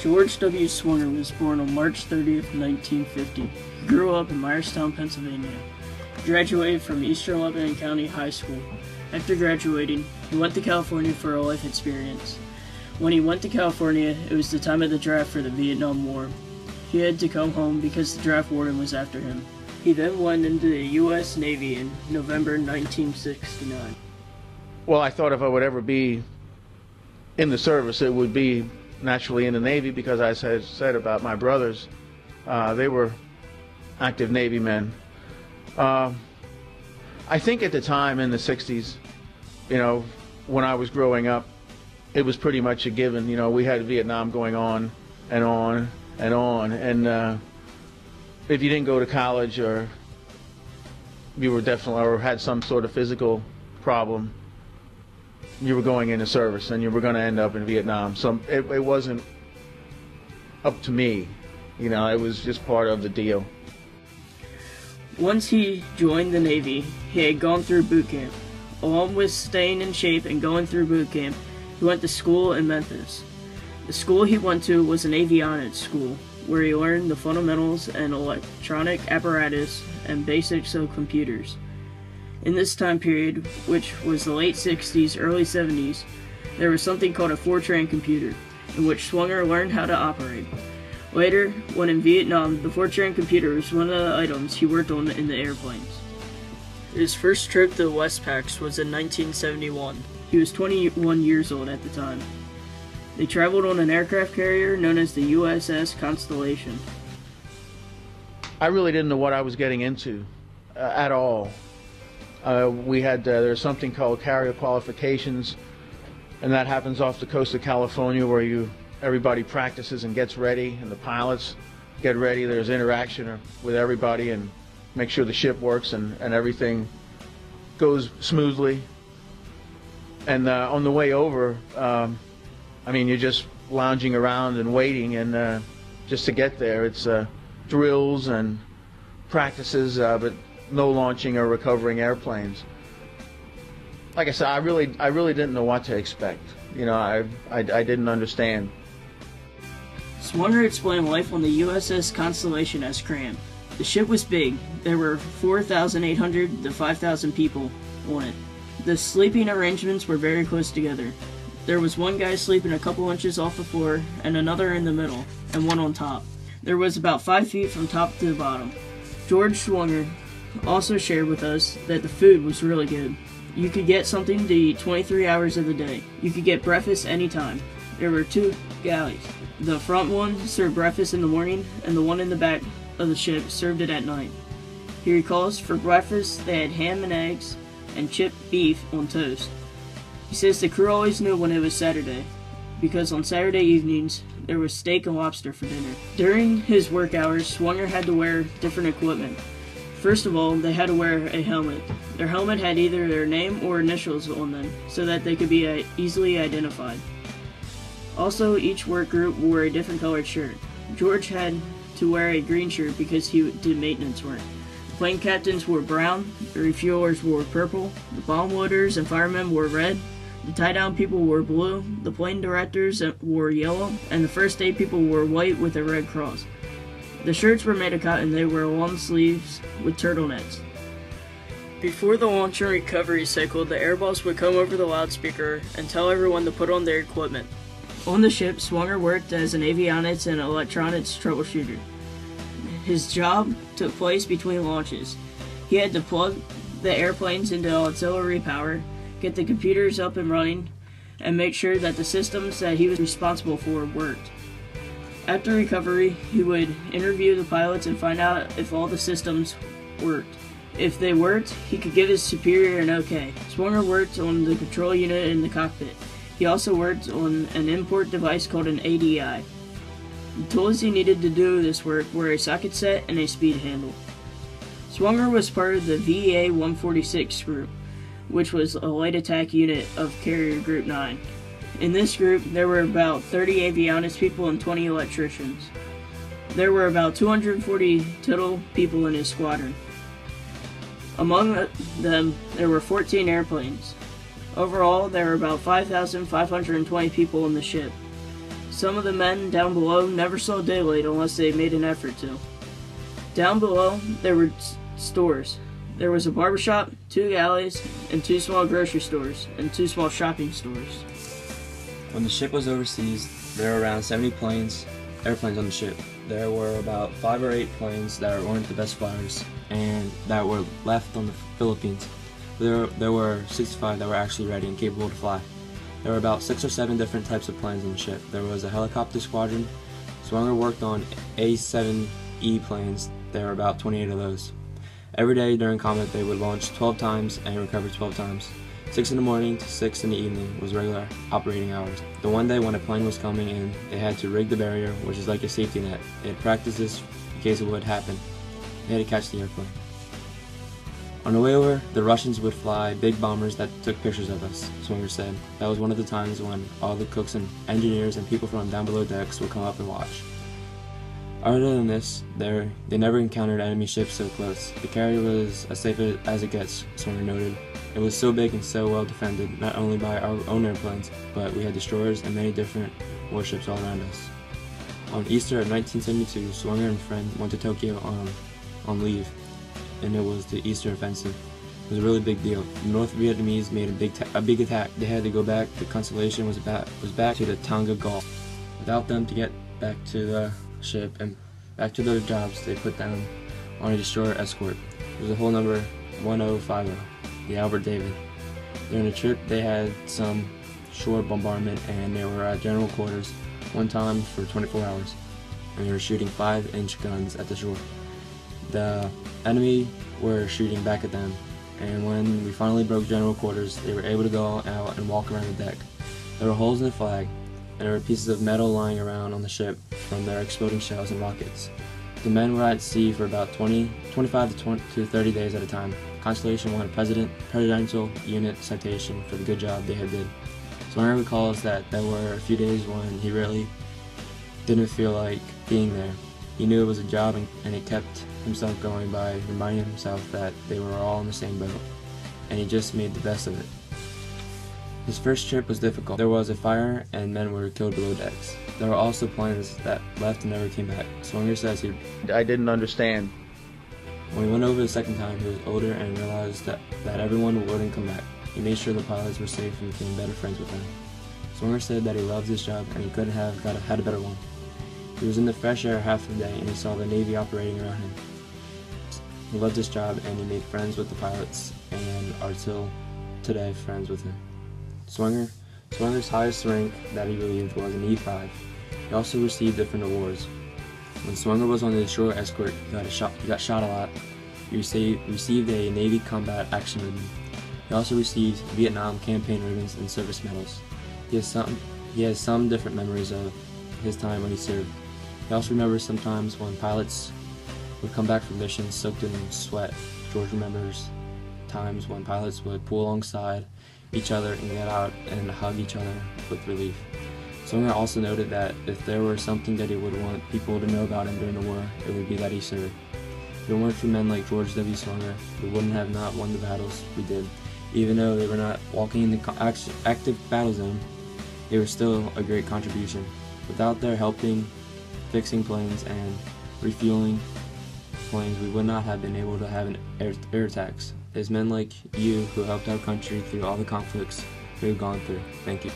George W. Swanger was born on March 30th, 1950. He grew up in Myerstown, Pennsylvania. Graduated from Eastern Lebanon County High School. After graduating, he went to California for a life experience. When he went to California, it was the time of the draft for the Vietnam War. He had to come home because the draft warden was after him. He then went into the U.S. Navy in November 1969. Well, I thought if I would ever be in the service, it would be naturally in the Navy because I said, said about my brothers, uh, they were active Navy men. Uh, I think at the time in the 60s, you know, when I was growing up, it was pretty much a given. You know, we had Vietnam going on and on and on. And uh, if you didn't go to college or you were definitely or had some sort of physical problem, you were going into service and you were going to end up in Vietnam. So it, it wasn't up to me. You know, it was just part of the deal. Once he joined the Navy, he had gone through boot camp. Along with staying in shape and going through boot camp, he went to school in Memphis. The school he went to was an avionics school, where he learned the fundamentals and electronic apparatus and basics of computers. In this time period, which was the late 60s, early 70s, there was something called a Fortran computer, in which Swanger learned how to operate. Later, when in Vietnam, the Fortran computer was one of the items he worked on in the airplanes. His first trip to the WestPacs was in 1971. He was 21 years old at the time. They traveled on an aircraft carrier known as the USS Constellation. I really didn't know what I was getting into uh, at all. Uh, we had uh, there's something called carrier qualifications, and that happens off the coast of California, where you everybody practices and gets ready, and the pilots get ready. There's interaction with everybody and make sure the ship works and, and everything goes smoothly. And uh, on the way over, um, I mean, you're just lounging around and waiting, and uh, just to get there, it's uh, drills and practices, uh, but no launching or recovering airplanes. Like I said, I really, I really didn't know what to expect. You know, I, I, I didn't understand. Swanger explained life on the USS Constellation as cram. The ship was big. There were 4,800 to 5,000 people on it. The sleeping arrangements were very close together. There was one guy sleeping a couple inches off the floor, and another in the middle, and one on top. There was about five feet from top to bottom. George Swanger also shared with us that the food was really good. You could get something to eat 23 hours of the day. You could get breakfast anytime. There were two galleys. The front one served breakfast in the morning, and the one in the back of the ship served it at night. He recalls for breakfast they had ham and eggs and chipped beef on toast. He says the crew always knew when it was Saturday, because on Saturday evenings there was steak and lobster for dinner. During his work hours, Swanger had to wear different equipment. First of all, they had to wear a helmet. Their helmet had either their name or initials on them, so that they could be uh, easily identified. Also, each work group wore a different colored shirt. George had to wear a green shirt because he did maintenance work. The plane captains wore brown, the refuelers wore purple, the bomb loaders and firemen wore red, the tie-down people wore blue, the plane directors wore yellow, and the first aid people wore white with a red cross. The shirts were made of cotton, they were long sleeves with turtlenecks. Before the launch and recovery cycle, the airboss would come over the loudspeaker and tell everyone to put on their equipment. On the ship, Swanger worked as an avionics and electronics troubleshooter. His job took place between launches. He had to plug the airplanes into auxiliary power, get the computers up and running, and make sure that the systems that he was responsible for worked. After recovery, he would interview the pilots and find out if all the systems worked. If they worked, he could give his superior an okay. Swanger worked on the control unit in the cockpit. He also worked on an import device called an ADI. The tools he needed to do this work were a socket set and a speed handle. Swanger was part of the VA 146 group, which was a light attack unit of Carrier Group 9. In this group, there were about 30 avionics people and 20 electricians. There were about 240 total people in his squadron. Among them, there were 14 airplanes. Overall, there were about 5,520 people in the ship. Some of the men down below never saw daylight unless they made an effort to. Down below, there were stores. There was a barbershop, two galleys, and two small grocery stores, and two small shopping stores. When the ship was overseas, there were around 70 planes, airplanes on the ship. There were about five or eight planes that weren't the best flyers and that were left on the Philippines. There, there were 65 that were actually ready and capable to fly. There were about six or seven different types of planes on the ship. There was a helicopter squadron. Swanger worked on A-7E planes. There were about 28 of those. Every day during combat, they would launch 12 times and recover 12 times. 6 in the morning to 6 in the evening was regular operating hours. The one day when a plane was coming in, they had to rig the barrier, which is like a safety net. Practiced this in case it would happen. They had to catch the airplane. On the way over, the Russians would fly big bombers that took pictures of us, Swinger said. That was one of the times when all the cooks and engineers and people from down below decks would come up and watch. Other than this, they never encountered enemy ships so close. The carrier was as safe as it gets, Swinger noted. It was so big and so well defended, not only by our own airplanes, but we had destroyers and many different warships all around us. On Easter of 1972, Swanger and friend went to Tokyo on, on leave, and it was the Easter offensive. It was a really big deal. The North Vietnamese made a big a big attack. They had to go back. The Constellation was back was back to the Tonkin Gulf. Without them to get back to the ship and back to their jobs, they put down on a destroyer escort. It was a whole number 1050 the Albert David. During the trip, they had some shore bombardment and they were at general quarters one time for 24 hours and they were shooting 5 inch guns at the shore. The enemy were shooting back at them and when we finally broke general quarters, they were able to go out and walk around the deck. There were holes in the flag and there were pieces of metal lying around on the ship from their exploding shells and rockets. The men were at sea for about 20, 25 to, 20, to 30 days at a time. Constellation won a president, presidential unit citation for the good job they had did. Swanger recalls that there were a few days when he really didn't feel like being there. He knew it was a job and, and he kept himself going by reminding himself that they were all in the same boat, and he just made the best of it. His first trip was difficult. There was a fire and men were killed below decks. There were also planes that left and never came back. Swanger says he... I didn't understand when he went over the second time, he was older and realized that, that everyone wouldn't come back. He made sure the pilots were safe and became better friends with them. Swinger said that he loved his job and he couldn't have got a, had a better one. He was in the fresh air half the day and he saw the Navy operating around him. He loved his job and he made friends with the pilots and are still today friends with him. Swinger, Swinger's highest rank that he believed was an E5. He also received different awards. When Swanger was on the shore escort, he got, shot, he got shot a lot. He received, received a Navy Combat Action Ribbon. He also received Vietnam campaign ribbons and service medals. He has some, he has some different memories of his time when he served. He also remembers sometimes when pilots would come back from missions soaked in sweat. George remembers times when pilots would pull alongside each other and get out and hug each other with relief. Swinger also noted that if there were something that he would want people to know about him during the war, it would be that he served. If it weren't for men like George W. Swinger, we wouldn't have not won the battles we did. Even though they were not walking in the active battle zone, they were still a great contribution. Without their helping, fixing planes, and refueling planes, we would not have been able to have an air, air attacks. It is men like you who helped our country through all the conflicts we've gone through. Thank you.